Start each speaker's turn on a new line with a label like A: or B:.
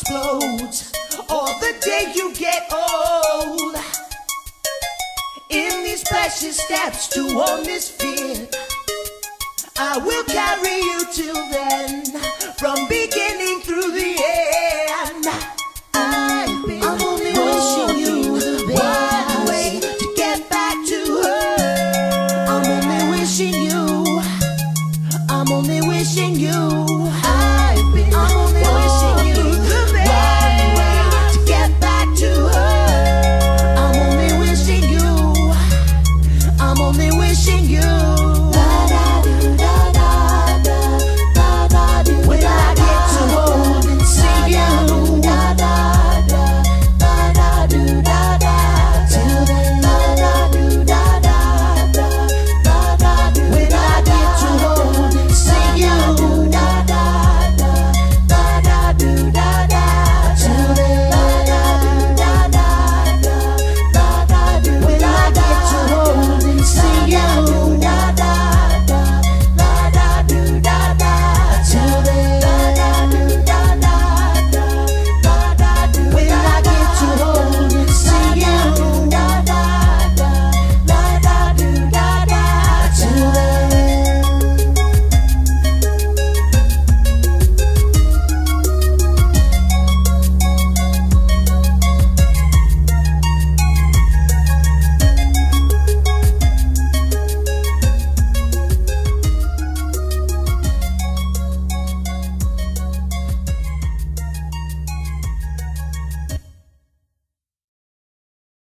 A: explodes or the day you get old. In these precious steps to warm this fear, I will carry you till then, from beginning through the end. I'm only wishing you the one to get back to her. I'm only wishing you. I'm only wishing you. I've been I'm only wishing you.